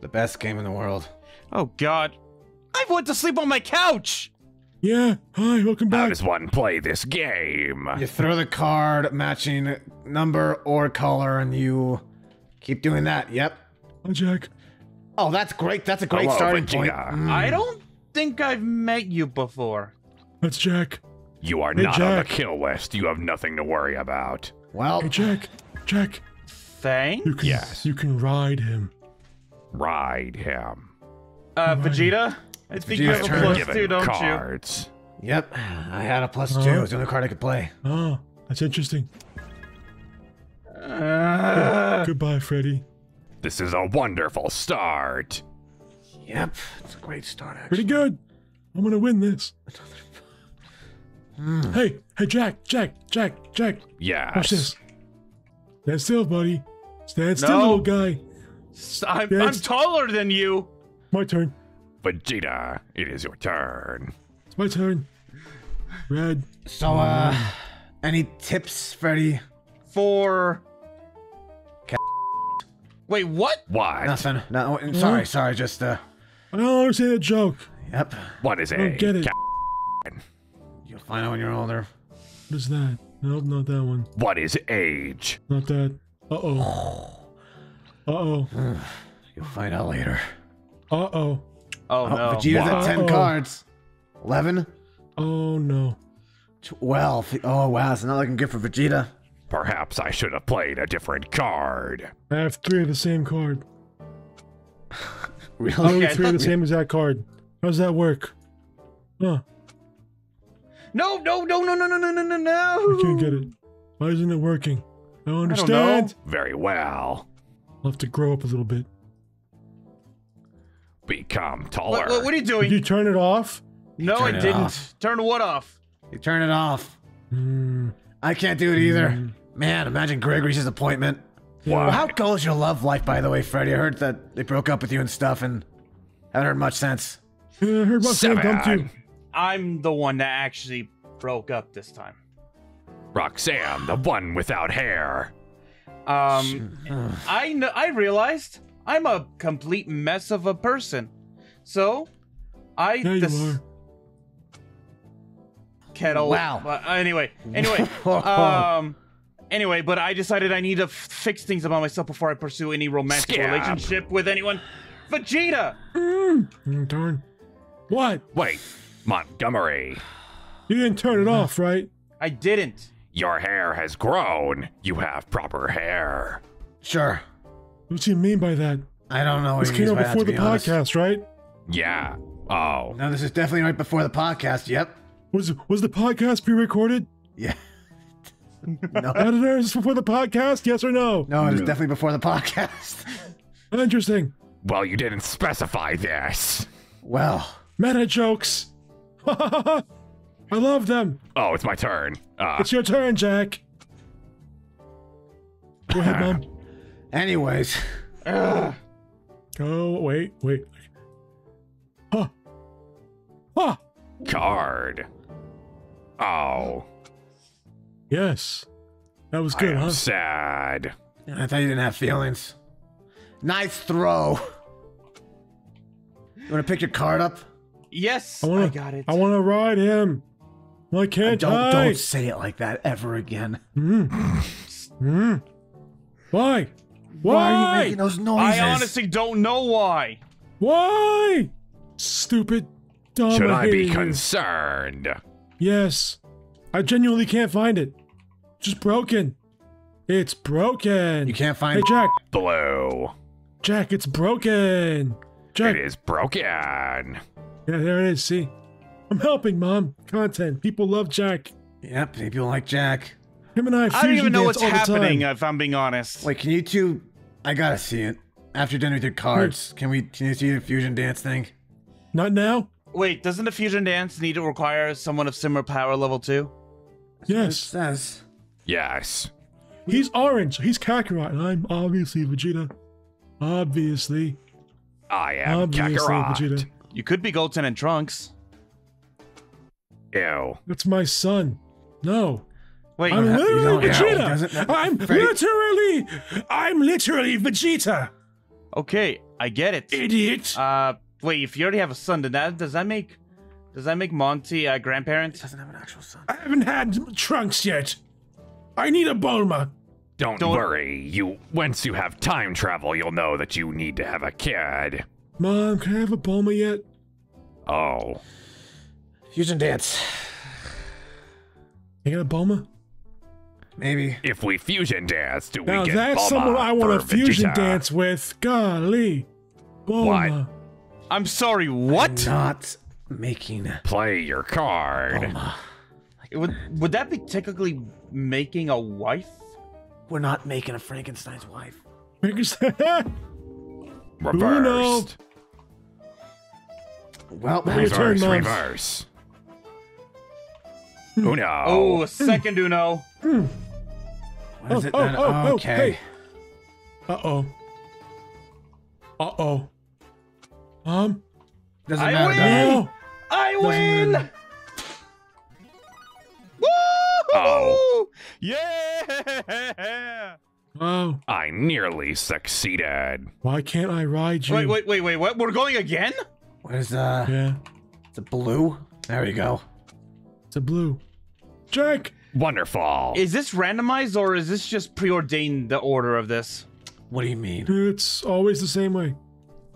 The best game in the world. Oh God, I went to sleep on my couch. Yeah. Hi. Welcome back. How back. does one play this game? You throw the card matching number or color, and you keep doing that. Yep. Hi, Jack. Oh, that's great. That's a great Hello, starting point. Mm. I don't think I've met you before. That's Jack. You are Hey, not on the Jack. kill list. You have nothing to worry about. Well, Hey, Jack. Jack. Thanks. You can. Yes. You can ride him. Ride him. Uh, Vegeta, I think you Vegeta's have a turn. plus Given two, don't you? cards. yep. I had a plus two. It was the only card I could play. Oh, that's interesting. Uh, Goodbye, Freddy. This is a wonderful start. Yep. It's a great start, Pretty good. I'm gonna win this. Hmm. Hey, hey, Jack, Jack, Jack, Jack. Yes. Watch this. Stand still, buddy. Stand still, No. little guy. S- I'm, I'm taller than you. My turn. Vegeta, it is your turn. It's my turn. Red. So, uh, any tips, Freddy? For. Ca- Wait, what? What? Nothing. No. Sorry. Sorry. Just uh. I don't understand the joke. Yep. What is I don't get it. ca- You'll find out when you're older. What is that? Nope, not that one. What is age? Not that. Uh oh. Uh oh. You'll find out later. Uh oh. Oh, no. Vegeta's at ten Uh-oh. cards. Eleven. Oh no. Twelve. Oh wow, it's not looking good for Vegeta. Perhaps I should have played a different card. I have three of the same card. I Really? only Okay, I three of the same exact card. How does that work? Huh. No, no, no, no, no, no, no, no, no, no. I can't get it. Why isn't it working? I don't I don't know. understand. Very well. I'll have to grow up a little bit. Become taller. What, what, what are you Did doing? you turn it off? no, I Turn it didn't. off. Turn what off? You turn it off. Hmm. I can't do it either. Man, imagine Gregory's disappointment. Well, how goes your love life, by the way, Freddy? I heard that they broke up with you and stuff, and haven't heard much since. Yeah, I heard about someone dumped you. I'm the one that actually broke up this time. Roxanne, the one without hair. Um, I know. I realized I'm a complete mess of a person. So, I Yeah, you dis- are. kettle. Wow. But anyway, anyway, um, anyway, but I decided I need to f- fix things about myself before I pursue any romantic Scab. relationship with anyone. Vegeta. Mm, darn. What? Wait, Montgomery. You didn't turn it off, right? I didn't. Your hair has grown. You have proper hair. Sure. What do you mean by that? I don't know what This came out by that, before the honest. podcast, right? Yeah. Oh. No, this is definitely right before the podcast. Yep. Was was the podcast pre-recorded? Yeah. no, Editor, is this before the podcast? Yes or no? no, it is definitely before the podcast. Interesting. Well, you didn't specify this. well, Meta jokes. I love them. Oh, it's my turn. Uh, It's your turn, Jack. Go ahead, Mom. anyways, Ugh. Go. Wait. Wait. Huh. Huh. card. Oh, Yes. That was good, I good, am huh? sad. I thought you didn't have feelings. Nice throw. You want to pick your card up? Yes, I I, wanna. got it. I wanna ride him. Why can't don't I? don't say it like that ever again. Mm. Mm. Why? Why? Why are you making those noises? I honestly don't know why. Why? Stupid. Dumb. Should I be hate you. concerned? Yes. I genuinely can't find it. Just broken. It's broken. You can't find Hey, Jack. Blue. Jack, it's broken. Jack. It is broken. Yeah, there it is. See? I'm helping, Mom. Content. People love Jack. Yep, people like Jack. Him and I I don't even know what's happening, if I'm being honest. Wait, can you two? I gotta see it. After you're with your cards, can we? Can you see the fusion dance thing? Not now? Wait, doesn't the fusion dance need to require someone of similar power level two? It Yes. says. Yes. He's orange. He's Kakarot. And I'm obviously Vegeta. Obviously. I am Obviously Kakarot. Vegeta. You could be Goten and Trunks. Ew. That's my son. No. Wait, I'm you literally don't have- he Vegeta. I'm Freddy- literally, I'm literally Vegeta. Okay, I get it. Idiot! Uh, wait. If you already have a son, then that does that make does that make Monty a grandparent? Doesn't have an actual son. I haven't had trunks yet. I need a Bulma. Don't, Don't- worry. You once you have time travel, you'll know that you need to have a kid. Mom, can I have a Bulma yet? Oh, Fusion dance. I got a Bulma? Maybe. if we fusion dance, do we Now get that's Bulma someone I want to fusion Vegeta? dance with. Golly. Bulma. I'm sorry. What? Not making Play your card. Bulma. Would would that be technically making a wife? We're not making a Frankenstein's wife. Reversed. Well, Your turn, Reverse. Reverse. Uno. Oh, a second Uno. what is it oh, then? oh, oh, okay. hey. Uh oh. Uh oh. Um. Doesn't I matter. win! does it? No. I win! matter. Woo! Oh. Yeah! Oh. I nearly succeeded. Why can't I ride you? Wait, wait, wait, wait. What? We're going again? What is uh? Yeah. It's a blue. There you go. It's a blue. Jack! Wonderful. Is this randomized or is this just preordained the order of this? What do you mean? It's always the same way.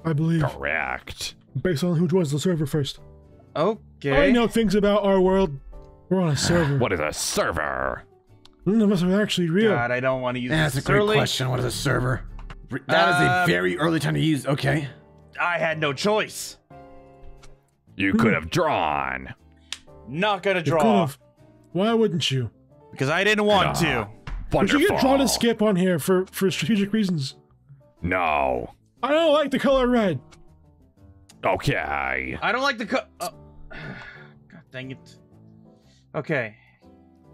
I believe. Correct. Based on who joins the server first. Okay. I know things about our world. We're on a server. What is a server? None of us are actually real. God, I don't want to use Yeah, that's a great early. question. What is a server? Re- That is a Um, very early time to use. Okay. I had no choice. You could have drawn. Not gonna You draw could've. Why wouldn't you? because I didn't want to. But Wonderful. you get drawn to skip on here for, for strategic reasons. No. I don't like the color red. Okay. I don't like the cut. Uh, God dang it. Okay.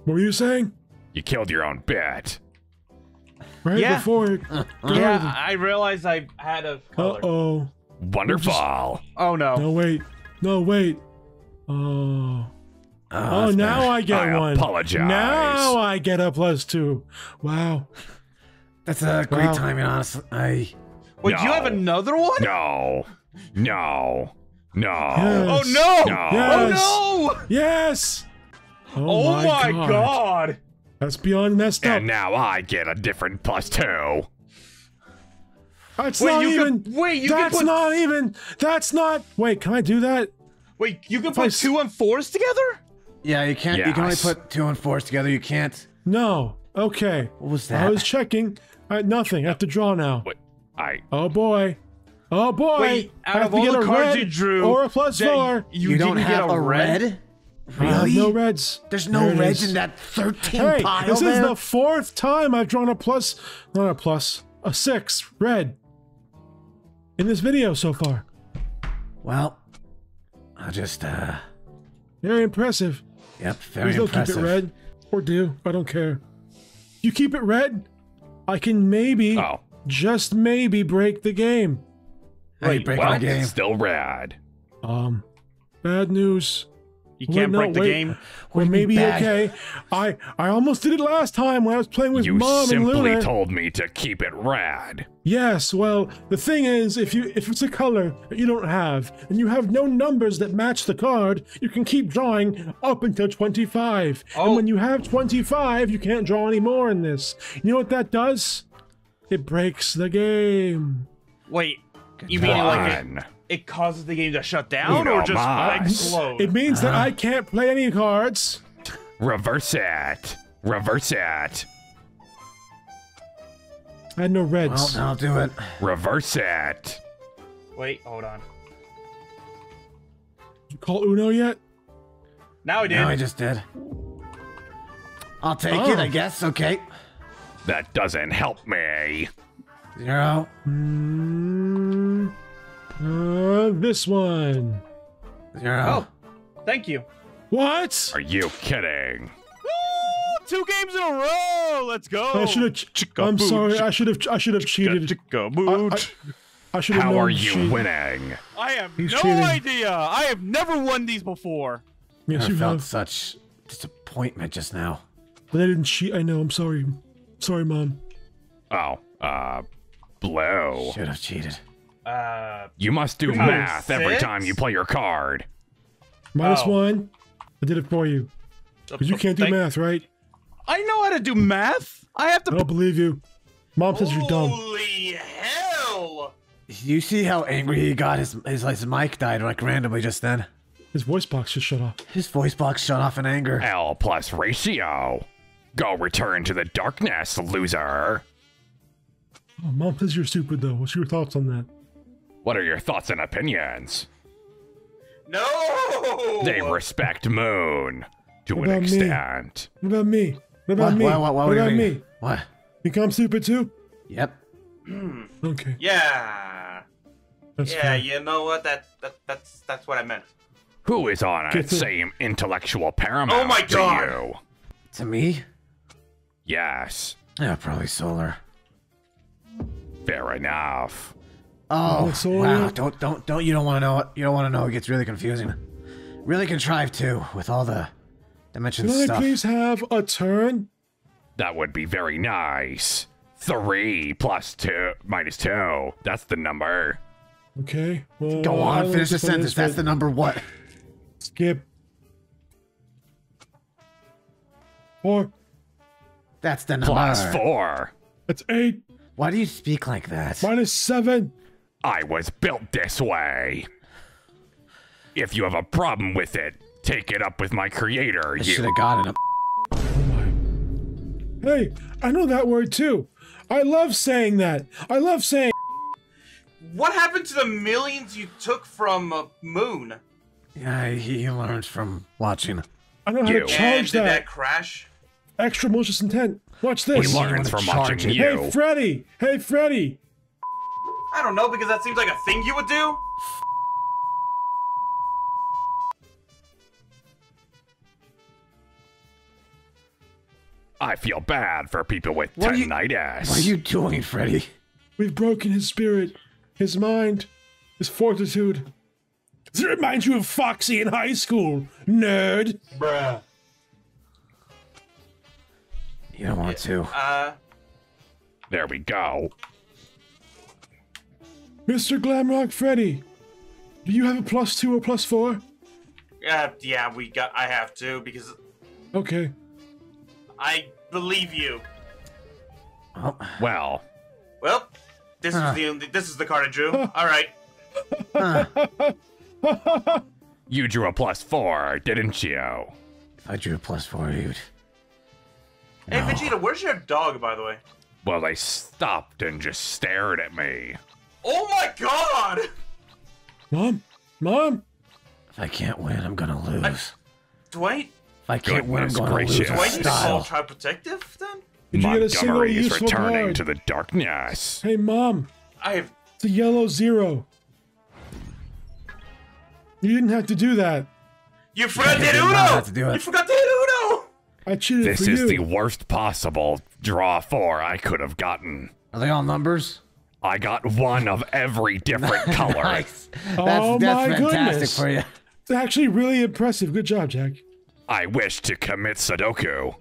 What were you saying? You killed your own bet. Right Yeah. before it. Yeah, I realized I had a Uh-oh. Wonderful. Oh no. No, wait. No, wait. Oh. Oh, Oh, now bad. I get I one. apologize. Now I get a plus two. Wow. That's a great Wow. timing, honestly. I. Wait, you have another one? No. No. No. Yes. Oh no! No. Oh, yes. Oh no! Yes. Oh, Oh, my, god. That's beyond messed up. And now I get a different plus two. That's Wait, not you even. could- wait, you could That's put- not even. That's not. Wait, can I do that? Wait, you can If put s- two and fours together? Yeah, you can't. You can only put two and fours together. You can't. No. Okay. What was that? I was checking. Uh, nothing. I have to draw now. What? I. Oh boy. Oh boy. Wait, I out have of to all get the a cards red you drew, or a four. You, You, don't have get a red? I have Really? no reds. There's no it reds is. in that 13 Hey, pile this is the fourth time I've drawn a plus, not a plus, a six red in this video so far. Well, I'll just, uh, Very impressive. Yep, very Please don't impressive. keep it red, or do. I don't care. You keep it red, I can maybe, Oh. just maybe, break the game. How you Wait, breaking Well, the game? it's still rad. Um, bad news. You can't no, break the wait. game. What Or do you mean maybe bad? okay. I I almost did it last time when I was playing with You mom and simply told me to keep it rad. Yes, well, the thing is, if you if it's a color that you don't have and you have no numbers that match the card, you can keep drawing up until 25. Oh. And when oh. you have 25, you can't draw any more in this. You know what that does? It breaks the game. Wait, you mean like it, One. It causes the game to shut down Uno or just mas. explode? It means that I can't play any cards. Reverse it. Reverse it. I had no Well, reds. I'll do it. Reverse it. Wait, hold on. Did You call Uno yet? Now I did. No, I just did. I'll take it, Oh. I guess. Okay. That doesn't help me. Zero. Mm, uh, this one. Zero. Oh, thank you. What? Are you kidding? Two games in a row. Let's go. I should have. I'm sorry. I should have. I should have cheated. boot. I should have. How are you cheat. winning? I have He's no cheating. idea. I have never won these before. Yes, I you felt have. such disappointment just now. But I didn't cheat. I know. I'm sorry. Sorry, mom. Oh, uh, Blue. Should have cheated. Uh, You must do math every six? time you play your card. Minus Oh. one. I did it for you. Because you can't do thank- math, right? I know how to do math. I have to. I to. don't believe you. Mom says you're dumb. Holy hell! You see how angry he got? His, his his mic died like randomly just then. His voice box just shut off. His voice box shut off in anger. L plus ratio. Go return to the darkness, loser. Oh, Mom says you're stupid, though. What's your thoughts on that? What are your thoughts and opinions? No! They respect Moon to What an about me? extent. What about me? What about What? me? What? What? What? what about mean? me? What? Think I'm stupid too? Yep. Hmm. Okay. Yeah. That's yeah, fair. you know what? That, that that's that's what I meant. Who is on a Get the- same intellectual paramount Oh my to God. you? To me? Yes, Yeah, probably solar. fair enough. Oh, Oh, solar? wow! Don't don't don't you don't want to know it. You don't want to know. It gets really confusing. Really contrived too, with all the dimension Can I please have a turn? That would be very nice. Three plus two minus two. That's the number. Okay. Well, Go on, don't finish the sentence. this, That's the number what? Skip. Four. That's the number. Plus four. That's eight. Why do you speak like that? Minus seven. I was built this way. If you have a problem with it, take it up with my creator, I should have gotten it. Hey, I know that word too. I love saying that. I love saying. What happened to the millions you took from uh, Moon? Yeah, he he learns from watching. I know how You. to And charge did that. that crash? extra malicious intent. Watch He this. learned- learns from watching it. you. Hey, Freddy. Hey, Freddy. I don't know because that seems like a thing you would do. I feel bad for people with What are you- tinnitus. What are you doing, Freddy? We've broken his spirit, his mind, his fortitude. Does it remind you of Foxy in high school, nerd? Bruh. You don't want to. Uh, There we go. Mr. Glamrock Freddy, do you have a plus two or plus four? uh, yeah, we got. I have to because Okay. I believe you. Oh, Well, Well, this Huh. is the only, this is the card I drew. All right. you drew a plus four, didn't you? if I drew a plus four, you'd. Hey, No. Vegeta, where's your dog, by the way? Well, they stopped and just stared at me. Oh my God! Mom? Mom? If I can't win, I'm gonna lose. Dwight, If I can't win, I'm gonna gracious. lose do I with need to call style. Tri Protective then? Did you get a single Montgomery is returning card? to the darkness. Hey, Mom. I have. It's a yellow zero. You didn't have to do that. You forgot to hit did Uno! to do it. You forgot to hit Uno! I cheated This for is you. the worst possible draw four I could have gotten. Are they all numbers? I got one of every different color. Nice. Oh that's, Oh that's my fantastic goodness. for you. It's actually really impressive. Good job, Jack. I wish to commit Sudoku.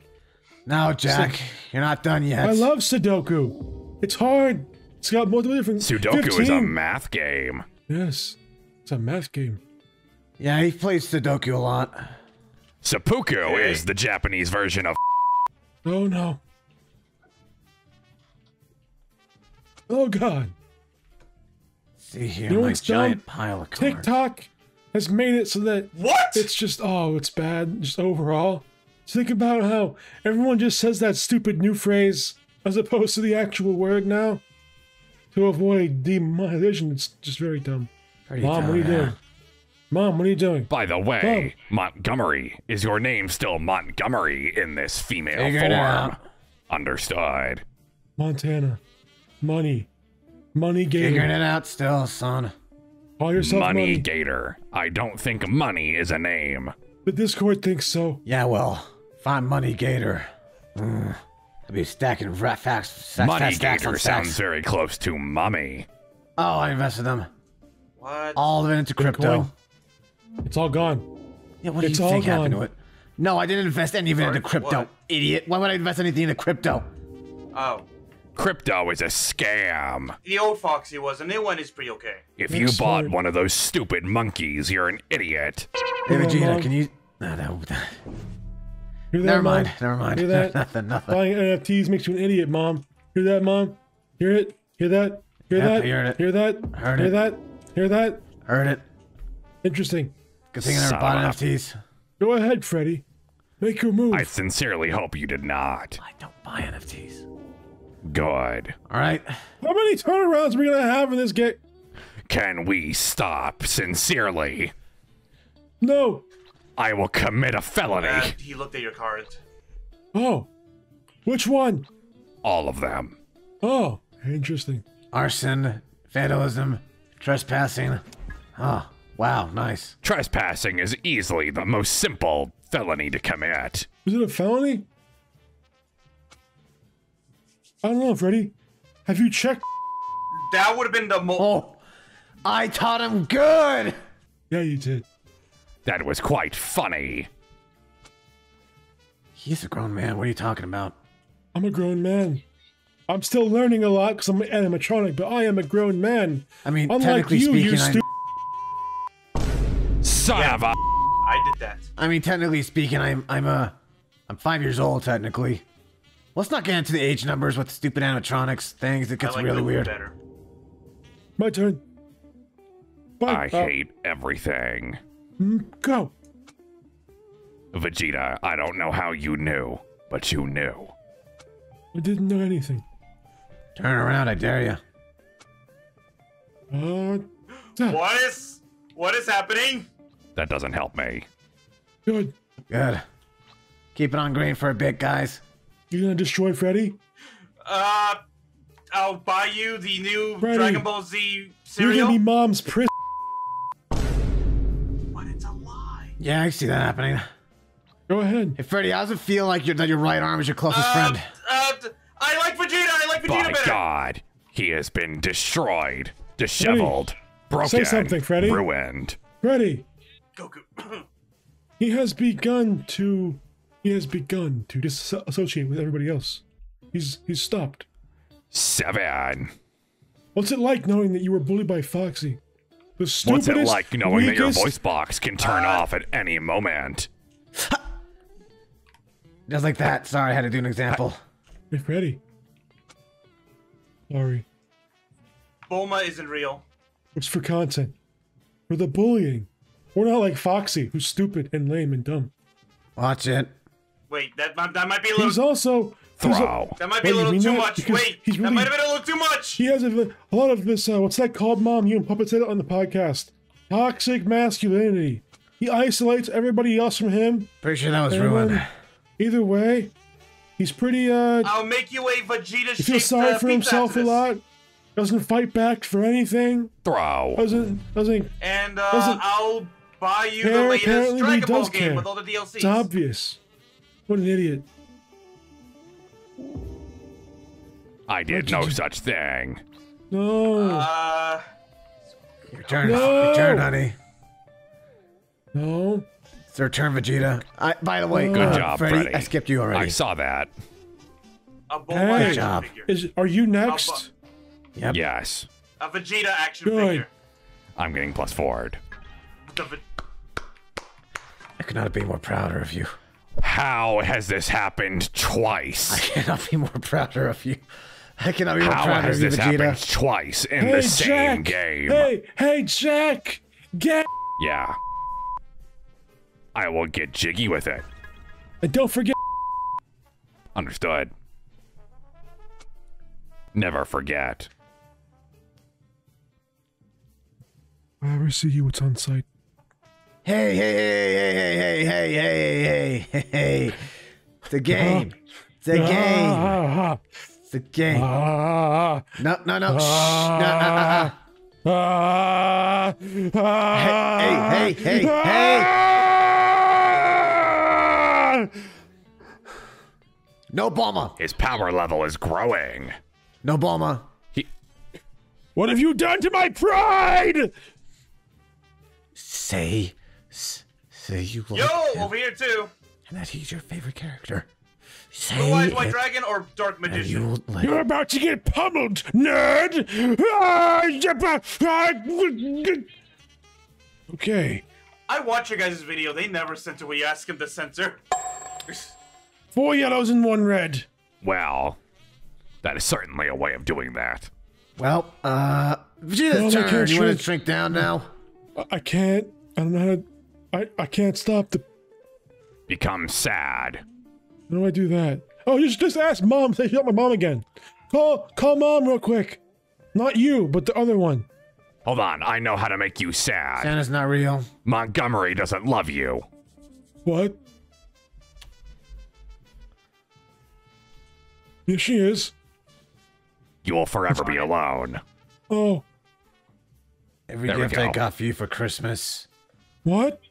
No, Jack, you're not done yet. I love Sudoku. It's hard. It's got multiple different. Sudoku is a math game. Yes. It's a math game. Yeah, he plays Sudoku a lot. Seppuku Okay. is the Japanese version of. Oh no. Oh god. See here, You know my giant dumb? pile of cards. TikTok has made it so that What? it's just oh, it's bad just overall. Just think about how everyone just says that stupid new phrase as opposed to the actual word now to avoid demonetization. It's just very dumb. Pretty Mom, what are you yeah. doing? Mom, what are you doing? By the way, Montgomery, is your name still Montgomery in this female Figured it form? out. Understood. Montana. Money. Money Gator. Figuring it out still, son. Call yourself money, money. Gator. I don't think money is a name. The Discord thinks so. Yeah, well, find Money Gator. Mm. I'll be stacking rat facts, stacks, money stacks on Gator stacks. sounds very close to mummy. Oh, I invested them. What? All of it into crypto. Bitcoin. It's all gone. Yeah, what do It's you all think happened gone. to it? No, I didn't invest any of it into crypto. what? Idiot. Why would I invest anything into crypto? Oh. Crypto is a scam. The old Foxy was. The new one is pretty okay. If That's you bought smart. one of those stupid monkeys, you're an idiot. Hey, Hold Vegeta, can you? No, no. Hear that, Never mind. Mom? Never mind. Hear that? nothing. Nothing. Buying NFTs makes you an idiot, mom. Hear that, mom? Hear it? Hear that? Hear Yep, that? I heard it. Hear that? Heard Hear it. that? Hear that? Heard it. Interesting. Good thing I never Son bought NFTs. Go ahead, Freddy. Make your move. I sincerely hope you did not. I don't buy NFTs. Good. All right. How many turnarounds are we gonna have in this game? Can we stop? Sincerely. No. I will commit a felony. Uh, he looked at your cards. Oh. Which one? All of them. Oh, interesting. Arson, vandalism, trespassing. Oh, wow. Nice. Trespassing is easily the most simple felony to commit. Is it a felony? I don't know, Freddy. Have you checked? That would have been the most. Oh, I taught him good. Yeah, you did. That was quite funny. He's a grown man. What are you talking about? I'm a grown man. I'm still learning a lot because I'm an animatronic, but I am a grown man. I mean, Unlike technically you, you speaking, I'm, stupid. Son of a. I did that. I mean, technically speaking, I'm I'm a I'm five years old technically. Let's not get into the age numbers with stupid animatronics things. It gets like really weird. better. My turn. Bye. I Uh, hate everything. Go. Vegeta, I don't know how you knew, but you knew. I didn't know anything. Turn around, I dare you. Uh, What is? What is happening? That doesn't help me. good. Good. Keep it on green for a bit, guys. You gonna destroy Freddy? Uh, I'll buy you the new Freddy. Dragon Ball Z cereal. You're gonna be mom's prisoner. But it's a lie. Yeah, I see that happening. Go ahead. Hey, Freddy, how does it feel like your that your right arm is your closest Uh, friend? uh, I like Vegeta. I like Vegeta By better. God, he has been destroyed, disheveled, broken, say something, Freddy. ruined. Freddy, Goku. he has begun to he has begun to disassociate with everybody else. He's he's stopped. Seven. What's it like knowing that you were bullied by Foxy? The stupidest, What's it like knowing that your voice box can turn ah. off at any moment? Just like that. Sorry, I had to do an example. Hey, Freddy. Sorry. Bulma isn't real. It's for content. For the bullying. We're not like Foxy, who's stupid and lame and dumb. Watch it. Wait, that might- that might be a He's little. also he's also Throw. That might be Wait, a little too that? much. Because Wait, he's that really- might have been a little too much. he has a, a lot of this. Uh, what's that called, Mom? You and Puppet said it on the podcast. Toxic masculinity. He isolates everybody else from him. Pretty sure that was and ruined. Either way, he's pretty. uh I'll make you a Vegeta He feels sorry for himself a lot. Doesn't fight back for anything. Throw. Doesn't doesn't. And uh, Doesn't- I'll buy you the Care, latest apparently he Dragon Ball does game care. with all the DLCs. It's obvious. What an idiot. I did no such thing. No. Uh, Your turn. No! Your turn, honey. no. It's your turn, Vegeta. I, by the way, Good uh, job, Freddy. Freddy. I skipped you already. I saw that. Hey. action job. Is are you next? Yep. Yes. A Vegeta action Good. figure. I'm getting plus forward. The I could not be more prouder of you. How has this happened twice? I cannot be more prouder of you. I cannot be more How prouder has of you, this Vegeta. happened twice in Hey the same Jack. game? Hey hey Jack. Get Yeah. I will get jiggy with it. and don't forget. Understood. Never forget. If I ever see you, it's on site. Hey, hey, hey, hey, hey, hey, hey, hey, hey, hey. It's a game. It's a game. Ah, It's a game. ah, No, no, no. Shh. No, uh, uh, uh. ah, ah, Hey, hey, hey, hey, hey. ah. No Bulma. His power level is growing. No Bulma. He What have you done to my pride? Say, s- say you like Yo, him over here too. and that he's your favorite character. Say Blue Eyes White Dragon or Dark Magician? you'll live. You're about to get pummeled, nerd! Ah, yippa, ah, Okay, I watch your guys' video. They never censor what you ask him to censor. four yellows and one red. Well, that is certainly a way of doing that. Well, uh, Vegeta's Well, I turn. can't You want to shrink. shrink down now? I, I can't. I don't know how to. I, I can't stop the. Become sad. How do I do that? Oh, just just ask mom. Say help my mom again. Call call mom real quick. Not you, but the other one. Hold on, I know how to make you sad. Santa's not real. Montgomery doesn't love you. What? Yes, she is. You will forever be alone. Oh, Every There gift I got for you for Christmas. what?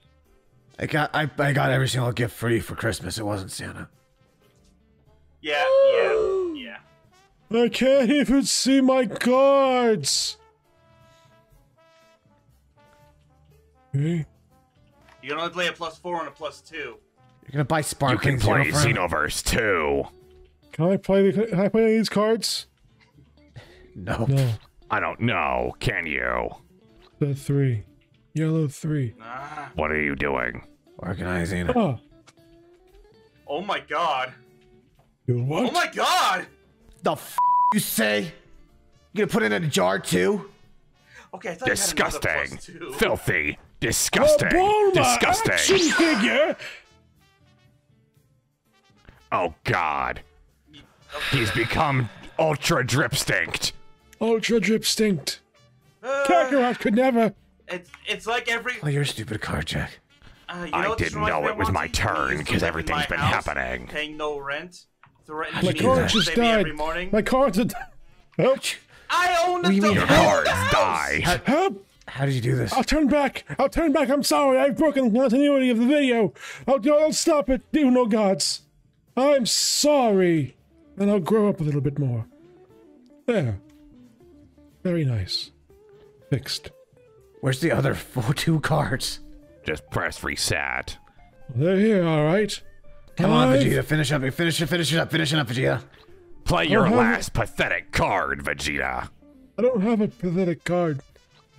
I got I, I got every single gift for you for Christmas. It wasn't Santa. Yeah, yeah, yeah. I can't even see my cards. Okay. You can only play a plus four and a plus two. You're gonna buy Spark. You can play Zero Friend? Xenoverse 2. Can I play? The, can I play these cards? No. No. I don't know, can you? The three, yellow three. Ah. What are you doing? Organizing. Ah, Oh my god. you what? Oh my god! The f you say? You gonna put it in a jar too? Okay, I thought you had Disgusting. plus two. Filthy. A Disgusting. Bulma Disgusting. action figure. Oh god. He's become ultra drip stinked. Ultra drip stinked. Uh, Kakarot could never. It's it's like every. Oh, you're a stupid card, Jack. Uh, you know I didn't know it was my turn, We used to 'cause live in everything's my been house, happening. Paying no rent. Threatening My do card just died. every morning. My cards are. Help! I own the do you mean the- your Cards the house. die. Help! How did you do this? I'll turn back. I'll turn back. I'm sorry. I've broken the continuity of the video. I'll, I'll stop it. Do no gods. I'm sorry. And I'll grow up a little bit more. There. Very nice. Fixed. Where's the other four two cards? Just press reset. They're here, all right. Come on, Five. Vegeta, finish up, finish it, finish it up, finish it up, Vegeta. Play your have last pathetic card, Vegeta. I don't have a pathetic card.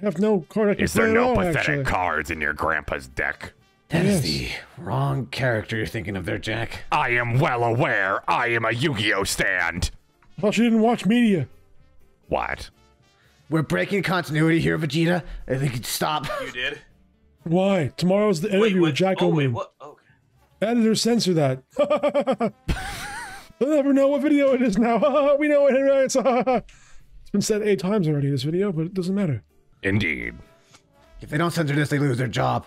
I have no card I can Is there at no all, pathetic actually. cards in your grandpa's deck? That is Yes. the wrong character you're thinking of there, Jack. I am well aware I am a Yu-Gi-Oh stand. Well, she didn't watch media. What? We're breaking continuity here, Vegeta. I think you'd stop. You did. Why? Tomorrow's the interview what? with Jack oh, wait, Oman. what? Oh, okay. Editor, censor that. They'll never know what video it is now. we know what it is. it's been said eight times already, this video, but it doesn't matter. Indeed. If they don't censor this, they lose their job.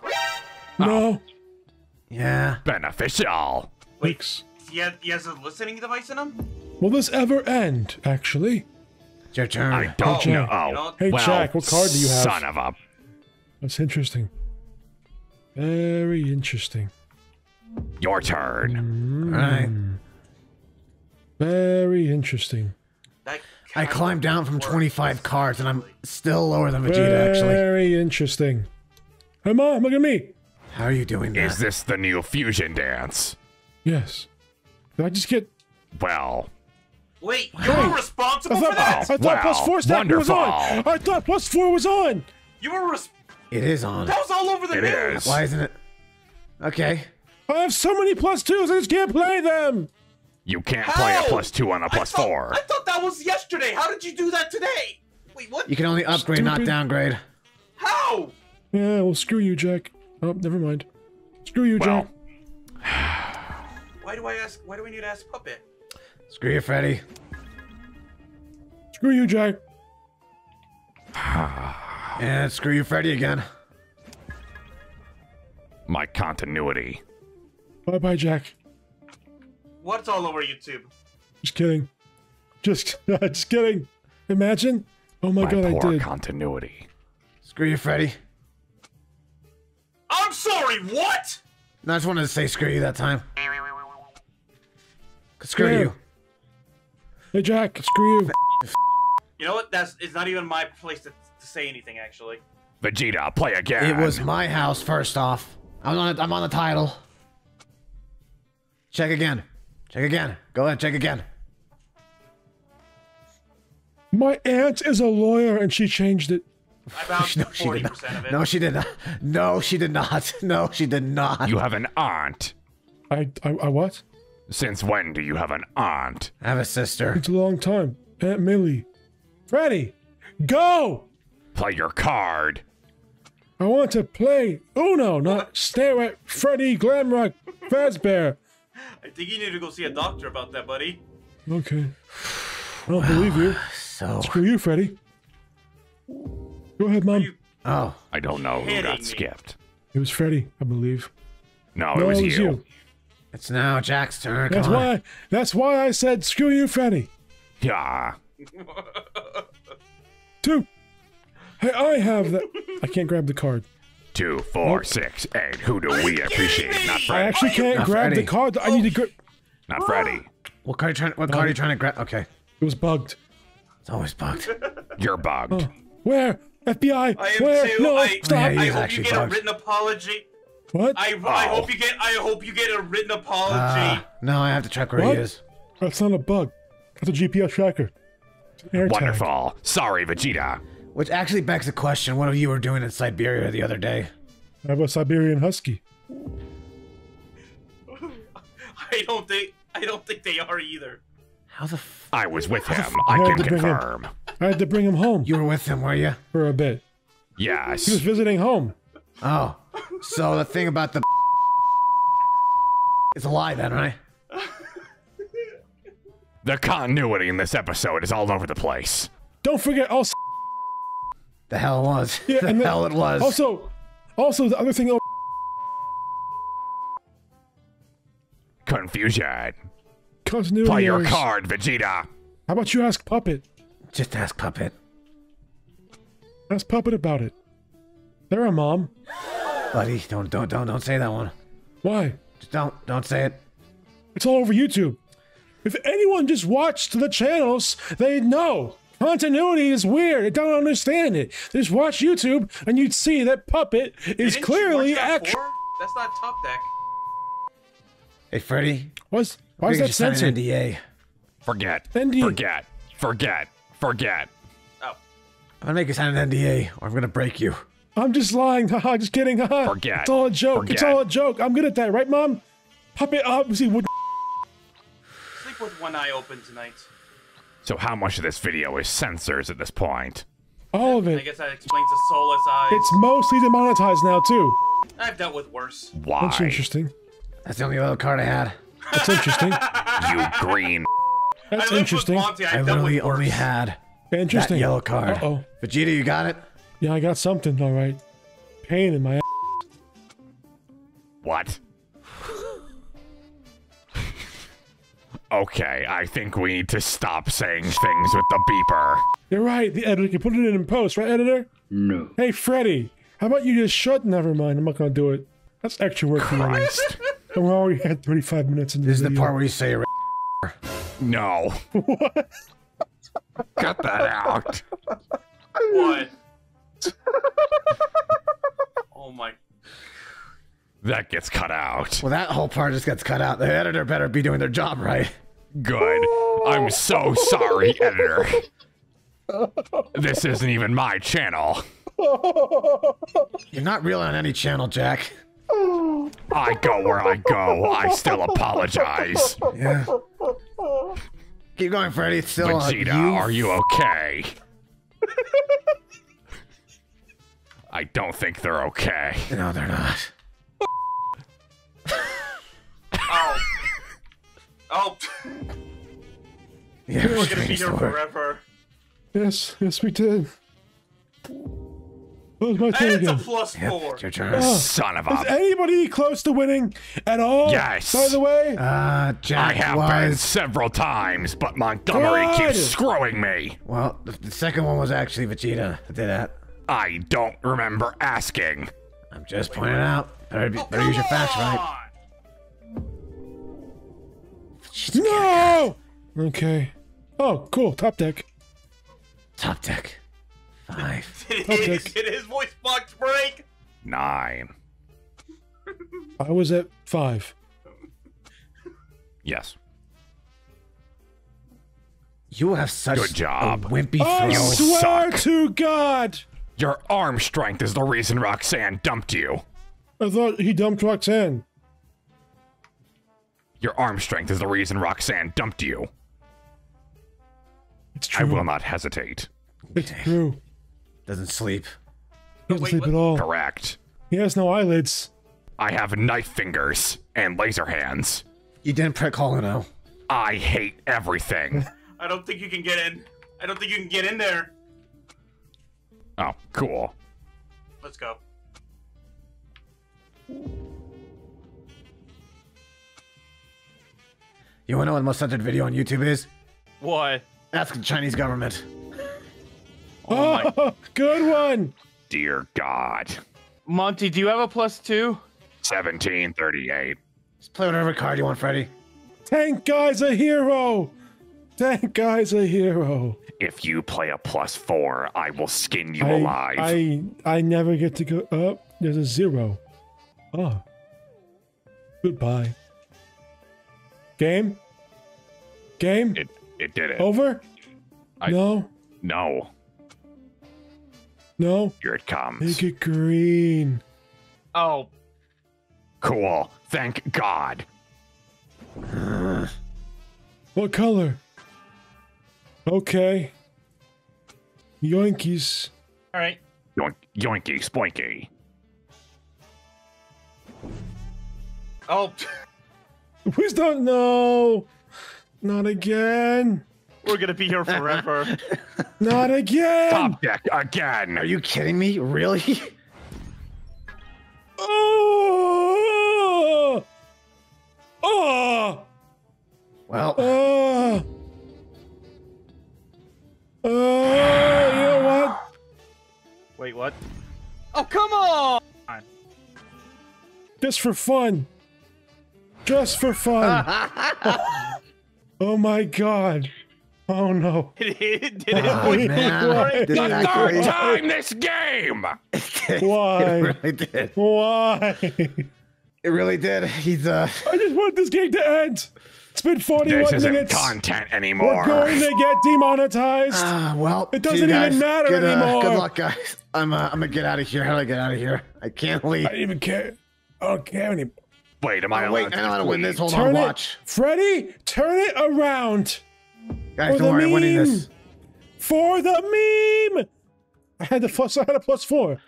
No. Oh. Yeah. Beneficial. Thanks. He has, he has a listening device in him? Will this ever end, actually? It's your turn. I don't Jack. know. You know- Hey, well, Jack, what card do you have? Son of a. That's interesting. Very interesting. Your turn. Mm. All right. Very interesting. I climbed down from 25 cards, and I'm still lower than Vegeta, actually. Very interesting. Hey, Mom, look at me. How are you doing that? Is this the new fusion dance? Yes. Did I just get. Well, Wait, you were responsible I for thought, that? I thought Wow, plus four stack was on. I thought plus four was on. You were res- It is on. That was all over the it news. is. Why isn't it? Okay. I have so many plus twos, I just can't play them. You can't play a plus two on a plus thought- four. I thought that was yesterday. How did you do that today? Wait, what? You can only upgrade, not downgrade. How? Yeah, well, screw you, Jack. Oh, never mind. Screw you, Well, Jack. Why do I ask? Why do we need to ask Puppet? Screw you, Freddy. Screw you, Jack. And screw you, Freddy again. my continuity. Bye bye, Jack. What's all over YouTube? Just kidding. Just, just kidding. Imagine. Oh my, My god, I poor did. continuity. Screw you, Freddy. I'm sorry. What? No, I just wanted to say screw you that time. Screw Yeah. you. Hey, Jack. Screw you. You know what? That's it's not even my place to, to say anything. Actually, Vegeta, play again. It was my house first off. I'm on. I'm on the title. Check again. Check again. Go ahead, check again. My aunt is a lawyer and she changed it. I bounced No, she did not. of it. No, she did not. No, she did not. No, she did not. You have an aunt. I, I, I what? Since when do you have an aunt? I have a sister. It's a long time. Aunt Millie. Freddy, go! Play your card. I want to play Uno, not stare at Freddy Glamrock Fazbear. I think you need to go see a doctor about that, buddy. Okay. I don't believe you. So, Screw you, Freddy. Go ahead, Mom. you- oh, I don't know who got me. skipped. It was Freddy, I believe. No, No, it was it was you. you. It's now Jack's turn. That's Come on. why. That's why I said screw you, Freddy. Yeah. Two. Hey, I have that. I can't grab the card. Two, four, six, eight. Who do we appreciate? Not Freddy. I actually can't Not grab the card. I need to grab. Not Freddy. What card are you trying? What card are you trying to grab? Okay, It was bugged. it's always bugged. You're bugged. Oh. Where? FBI. I am Where? too. No, I, stop. Yeah, I hope actually you get bugged. a written apology. What? I, I Oh. hope you get I hope you get a written apology. Uh, no, I have to check where What? he is. That's not a bug. That's a GPS tracker. It's an AirTag. Wonderful. Sorry, Vegeta. Which actually begs the question: What were you were doing in Siberia the other day? I have a Siberian Husky. I don't think I don't think they are either. How the? F- I was with him. I had can to bring him. confirm. I had to bring him home you were with him, were you? for a bit. Yes. He was visiting home. Oh, so the thing about the it's a lie then, right? The continuity in this episode is all over the place. Don't forget also. The hell it was. Yeah, the and then- hell it was. Also, also the other thing. oh, Confusion. Continuity Play your card, Vegeta. How about you ask Puppet? Just ask Puppet. Ask Puppet about it. There, a mom. Buddy, don't don't don't don't say that one. Why? Just don't don't say it. It's all over YouTube. If anyone just watched the channels, they'd know. Continuity is weird. I don't understand it. Just watch YouTube and you'd see that Puppet is Didn't clearly watch actual. That's not top deck. Hey, Freddy. Why's, why is that just censored? NDA. Forget. NDA. Forget. Forget. Forget. Oh. I'm gonna make you sign an NDA, or I'm gonna break you. I'm just lying. Haha, just kidding. Haha. Forget. It's all a joke. It's all a joke. I'm good at that, right, Mom? Puppet uh, obviously would. Sleep with one eye open tonight. So how much of this video is censors at this point? All of it. I guess that explains the soulless eyes. It's mostly demonetized now, too. I've dealt with worse. Why? That's interesting. That's the only other card I had. That's interesting. You green. That's I interesting. Monty. I've I literally only had that Interesting. yellow card. Uh-oh. Vegeta, you got it? Yeah, I got something, all right. Pain in my ass. What? okay, I think we need to stop saying things with the beeper. You're right. The editor can put it in post, right, editor? No. Hey, Freddy, how about you just shut? Never mind. I'm not going to do it. That's extra work for me. Christ. And we're already at 35 minutes into This is the the part where you say you're No. Cut that out. What? My. That gets cut out. Well, that whole part just gets cut out. The editor better be doing their job right. Good. I'm so sorry, editor. This isn't even my channel. You're not really on any channel, Jack. I go where I go. I still apologize. Yeah. Keep going, Freddy. It's still Vegeta, you. are you okay? I don't think they're okay. No, they're not. Oh. Oh. Yeah, We're gonna be here forever. Yes, yes, we did. What was my turn And it's a plus four. It's your turn. Son of a. Is anybody close to winning at all? Yes. By the way? Uh, I Jack have been several times, but Montgomery Good. keeps screwing me. Well, the, the second one was actually Vegeta that did that. I don't remember asking. I'm just pointing out. Better, be, Oh, better use your oh, facts right. right. no! Okay. Oh, cool. Top deck. Top deck. Five. Did Okay. his, did his voice box break? Nine. I was at five. Yes. You have such Good job. a wimpy I throw. swear suck. to God! Your arm strength is the reason Roxanne dumped you. I thought he dumped Roxanne. Your arm strength is the reason Roxanne dumped you. It's true. I will not hesitate. It's true. Doesn't sleep. He doesn't wait, sleep what? at all. Correct. He has no eyelids. I have knife fingers and laser hands. You didn't prick Hollow. I hate everything. I don't think you can get in. I don't think you can get in there. Oh, cool. Let's go. You wanna know what the most censored video on YouTube is? What? Ask the Chinese government. Oh my. Oh, good one. Dear God. Monty, do you have a plus two? 1738. Just play whatever card you want, Freddy. Tank guy's a hero. Tank guy's a hero. If you play a plus four, I will skin you I, alive. I I never get to go up. There's a zero. Oh. Goodbye. Game? Game? It it did it. Over? I- no. No. No. Here it comes. Make it green. Oh, Cool. Thank God. What color? Okay. Yoinkies. all right. Yoink, yoinky spoinky. Oh, Please don't know. Not again. we're gonna be here forever. Not again. Top deck again. Are you kidding me? Really? Oh. Oh. Well, Oh. Oh. You know what? Wait, what? Oh, come on! Just for fun. Just for fun. oh my god. Oh no. Did it? Did it? oh, Wait, man. Did The third actually? time this game. Why? It really did. Why? It really did. He's uh. I just want this game to end. It's been 41 This isn't minutes. content anymore. We're anymore. going to get demonetized. Uh, well, It doesn't you even matter good, uh, anymore. Good luck, guys. I'm uh, I'm gonna get out of here. How do I get out of here? I can't leave. I don't even care. I don't care anymore. Wait, am I Oh, wait, to I know how to win this. Hold Turn on, it, watch. Freddy. Turn it around Guys, for don't the worry, I'm winning meme. this. for the meme. I had the plus. I had a plus four.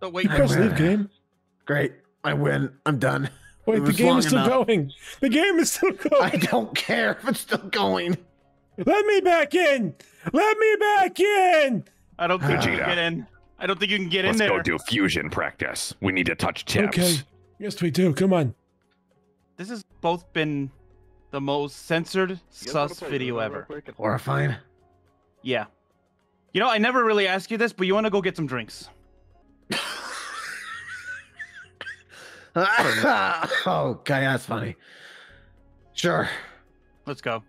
Oh, wait, Press win. leave game. Great. I win. I'm done. Wait, the game is still enough. going. The game is still going. I don't care if it's still going. Let me back in. Let me back in. I don't think you can get in. I don't think you can get Let's in there. go do fusion practice. We need to touch tips. Okay. Yes, we do. Come on. This has both been the most censored sus video ever. Horrifying. Yeah. You know, I never really asked you this, but you want to go get some drinks? oh, okay, that's funny. Sure. Let's go.